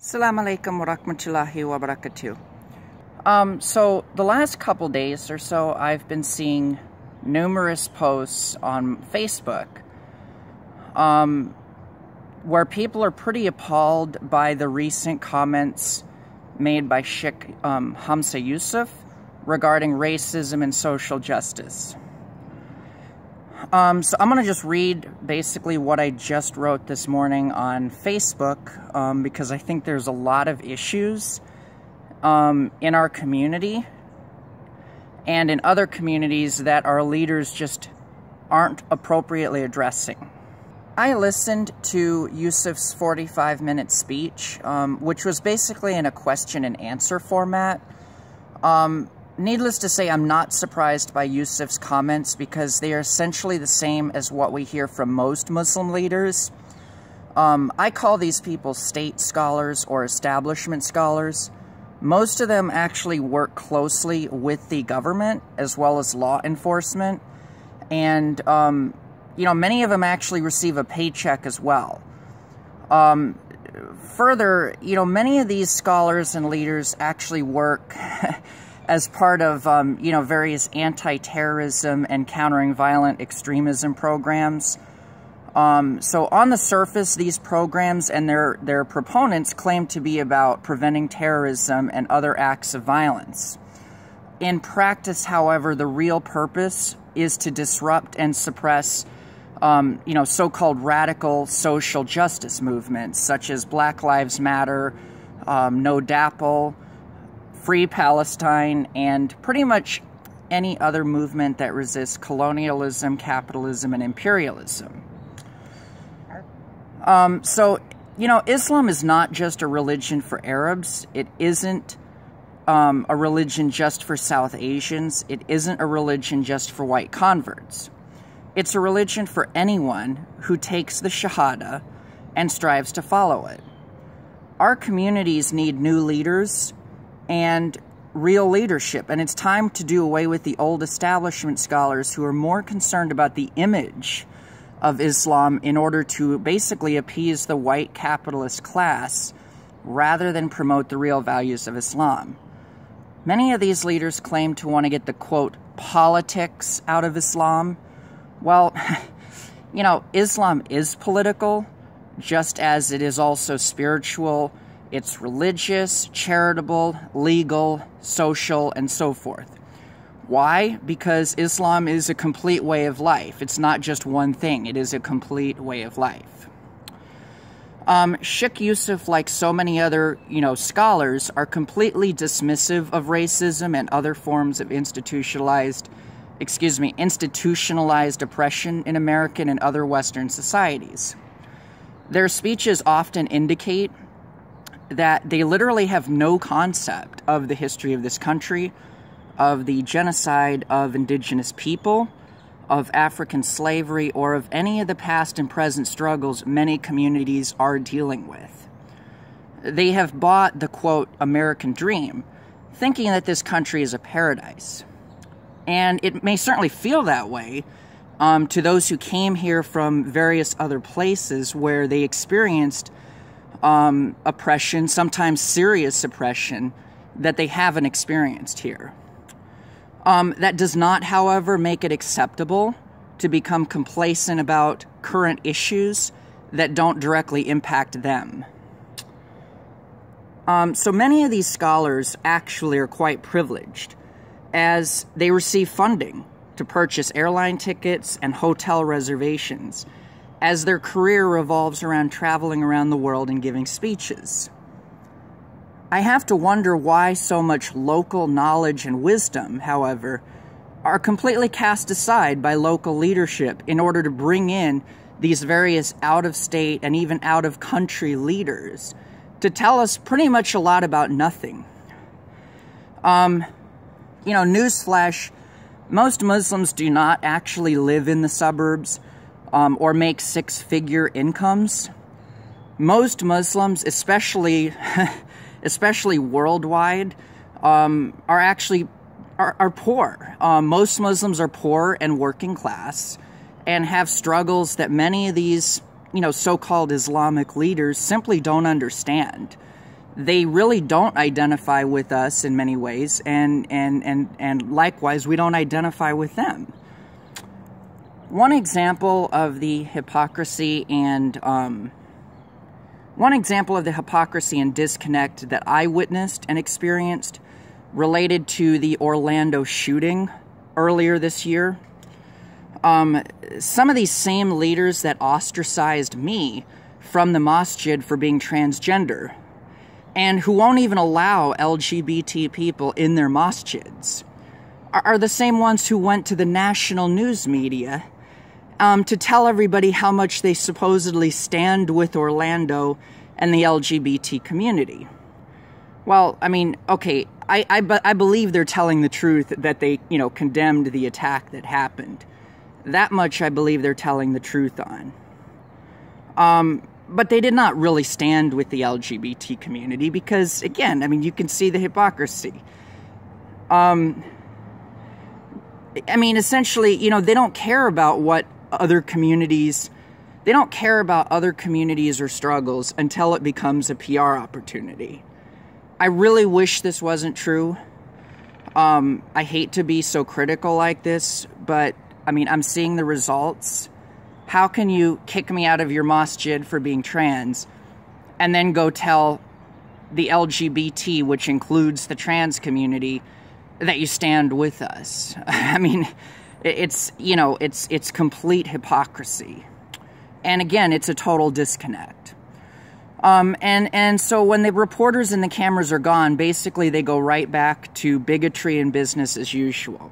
Assalamu alaikum wa rahmatullahi wa barakatuh. Um, so the last couple days or so, I've been seeing numerous posts on Facebook um, where people are pretty appalled by the recent comments made by Sheikh um, Hamza Yusuf regarding racism and social justice. Um, so I'm going to just read basically what I just wrote this morning on Facebook um, because I think there's a lot of issues um, in our community and in other communities that our leaders just aren't appropriately addressing. I listened to Yusuf's 45 minute speech, um, which was basically in a question and answer format. Um, Needless to say, I'm not surprised by Yusuf's comments because they are essentially the same as what we hear from most Muslim leaders. Um, I call these people state scholars or establishment scholars. Most of them actually work closely with the government as well as law enforcement. And, um, you know, many of them actually receive a paycheck as well. Um, further, you know, many of these scholars and leaders actually work as part of, um, you know, various anti-terrorism and countering violent extremism programs. Um, so on the surface, these programs and their, their proponents claim to be about preventing terrorism and other acts of violence. In practice, however, the real purpose is to disrupt and suppress um, you know, so-called radical social justice movements such as Black Lives Matter, um, No DAPL, Free Palestine, and pretty much any other movement that resists colonialism, capitalism, and imperialism. Um, so, you know, Islam is not just a religion for Arabs. It isn't um, a religion just for South Asians. It isn't a religion just for white converts. It's a religion for anyone who takes the Shahada and strives to follow it. Our communities need new leaders and real leadership. And it's time to do away with the old establishment scholars who are more concerned about the image of Islam in order to basically appease the white capitalist class rather than promote the real values of Islam. Many of these leaders claim to want to get the quote, politics out of Islam. Well, you know, Islam is political, just as it is also spiritual it's religious, charitable, legal, social, and so forth. Why? Because Islam is a complete way of life. It's not just one thing, it is a complete way of life. Um, Sheikh Yusuf, like so many other, you know, scholars, are completely dismissive of racism and other forms of institutionalized, excuse me, institutionalized oppression in American and other Western societies. Their speeches often indicate that they literally have no concept of the history of this country, of the genocide of indigenous people, of African slavery, or of any of the past and present struggles many communities are dealing with. They have bought the quote American dream, thinking that this country is a paradise. And it may certainly feel that way um, to those who came here from various other places where they experienced um, oppression, sometimes serious oppression, that they haven't experienced here. Um, that does not, however, make it acceptable to become complacent about current issues that don't directly impact them. Um, so many of these scholars actually are quite privileged, as they receive funding to purchase airline tickets and hotel reservations as their career revolves around traveling around the world and giving speeches. I have to wonder why so much local knowledge and wisdom, however, are completely cast aside by local leadership in order to bring in these various out of state and even out of country leaders to tell us pretty much a lot about nothing. Um, you know, newsflash most Muslims do not actually live in the suburbs um, or make six figure incomes. Most Muslims, especially, especially worldwide, um, are actually are, are poor. Um, most Muslims are poor and working class and have struggles that many of these, you know, so-called Islamic leaders simply don't understand. they really don't identify with us in many ways, and, and, and, and likewise, we don't identify with them. One example of the hypocrisy and um, one example of the hypocrisy and disconnect that I witnessed and experienced related to the Orlando shooting earlier this year. Um, some of these same leaders that ostracized me from the masjid for being transgender and who won't even allow LGBT people in their masjids are, are the same ones who went to the national news media um, to tell everybody how much they supposedly stand with Orlando and the LGBT community. Well, I mean, okay, I, I, I believe they're telling the truth that they, you know, condemned the attack that happened. That much I believe they're telling the truth on. Um, but they did not really stand with the LGBT community because, again, I mean, you can see the hypocrisy. Um, I mean, essentially, you know, they don't care about what other communities they don't care about other communities or struggles until it becomes a PR opportunity. I really wish this wasn't true. Um, I hate to be so critical like this, but I mean, I'm seeing the results. How can you kick me out of your masjid for being trans and then go tell the LGBT, which includes the trans community, that you stand with us? I mean, it's you know it's it's complete hypocrisy. And again it's a total disconnect. Um, and and so when the reporters and the cameras are gone basically they go right back to bigotry and business as usual.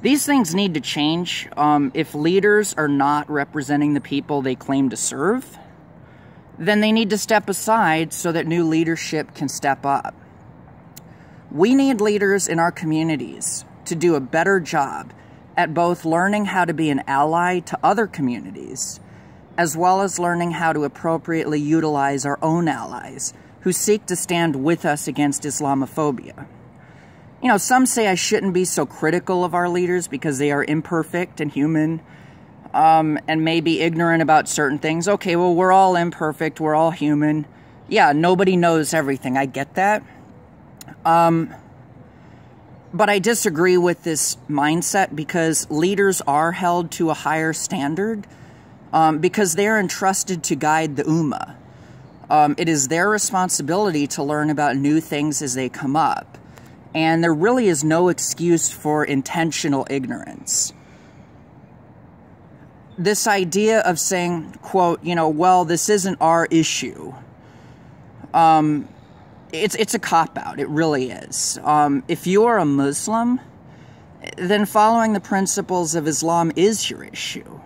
These things need to change. Um, if leaders are not representing the people they claim to serve then they need to step aside so that new leadership can step up. We need leaders in our communities to do a better job at both learning how to be an ally to other communities, as well as learning how to appropriately utilize our own allies who seek to stand with us against Islamophobia. You know, some say I shouldn't be so critical of our leaders because they are imperfect and human um, and maybe ignorant about certain things. Okay, well, we're all imperfect, we're all human. Yeah, nobody knows everything. I get that. Um, but I disagree with this mindset because leaders are held to a higher standard um, because they're entrusted to guide the Ummah. Um, it is their responsibility to learn about new things as they come up. And there really is no excuse for intentional ignorance. This idea of saying, quote, you know, well, this isn't our issue. Um, it's it's a cop out. It really is. Um, if you are a Muslim, then following the principles of Islam is your issue.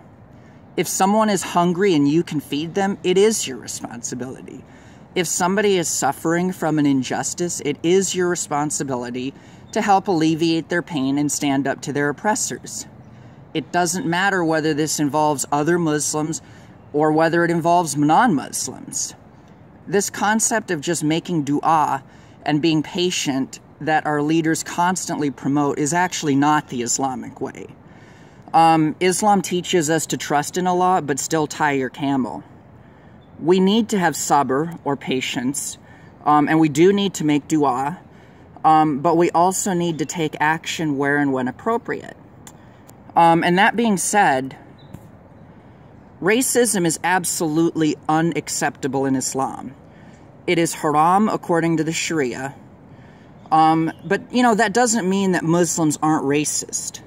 If someone is hungry and you can feed them, it is your responsibility. If somebody is suffering from an injustice, it is your responsibility to help alleviate their pain and stand up to their oppressors. It doesn't matter whether this involves other Muslims or whether it involves non Muslims this concept of just making dua and being patient that our leaders constantly promote is actually not the Islamic way. Um, Islam teaches us to trust in Allah, but still tie your camel. We need to have sabr or patience, um, and we do need to make dua, um, but we also need to take action where and when appropriate. Um, and that being said, Racism is absolutely unacceptable in Islam. It is haram according to the Sharia. Um, but, you know, that doesn't mean that Muslims aren't racist.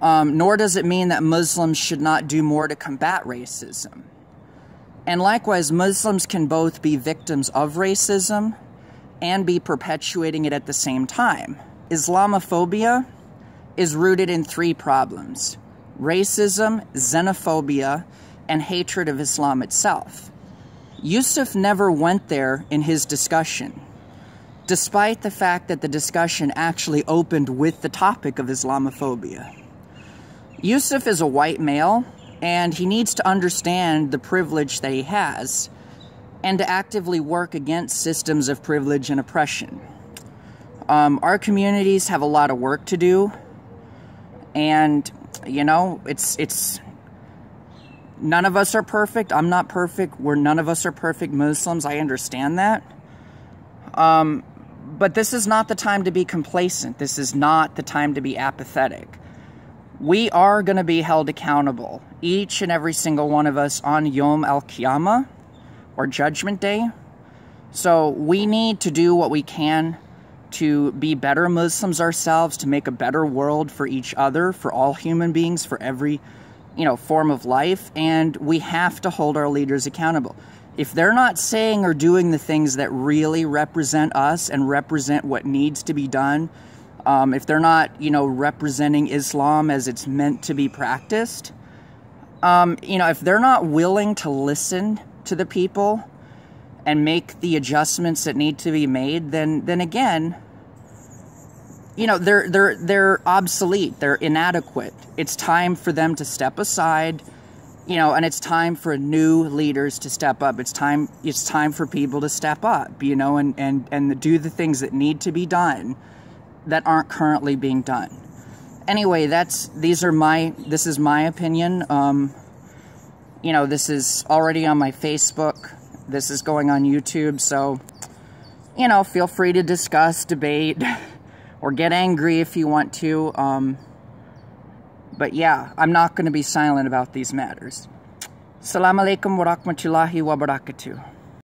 Um, nor does it mean that Muslims should not do more to combat racism. And likewise, Muslims can both be victims of racism and be perpetuating it at the same time. Islamophobia is rooted in three problems racism, xenophobia, and hatred of Islam itself. Yusuf never went there in his discussion, despite the fact that the discussion actually opened with the topic of Islamophobia. Yusuf is a white male, and he needs to understand the privilege that he has and to actively work against systems of privilege and oppression. Um, our communities have a lot of work to do, and you know, it's it's none of us are perfect. I'm not perfect. We're none of us are perfect Muslims. I understand that. Um, but this is not the time to be complacent. This is not the time to be apathetic. We are going to be held accountable, each and every single one of us, on Yom Al Qiyamah, or Judgment Day. So we need to do what we can to be better Muslims ourselves, to make a better world for each other, for all human beings, for every, you know, form of life, and we have to hold our leaders accountable. If they're not saying or doing the things that really represent us and represent what needs to be done, um, if they're not, you know, representing Islam as it's meant to be practiced, um, you know, if they're not willing to listen to the people and make the adjustments that need to be made, then then again, you know, they're they're they're obsolete, they're inadequate. It's time for them to step aside, you know, and it's time for new leaders to step up. It's time it's time for people to step up, you know, and and and do the things that need to be done that aren't currently being done. Anyway, that's these are my this is my opinion. Um, you know, this is already on my Facebook. This is going on YouTube, so, you know, feel free to discuss, debate, or get angry if you want to. Um, but yeah, I'm not going to be silent about these matters. Assalamu alaikum wa rahmatullahi wa barakatuh.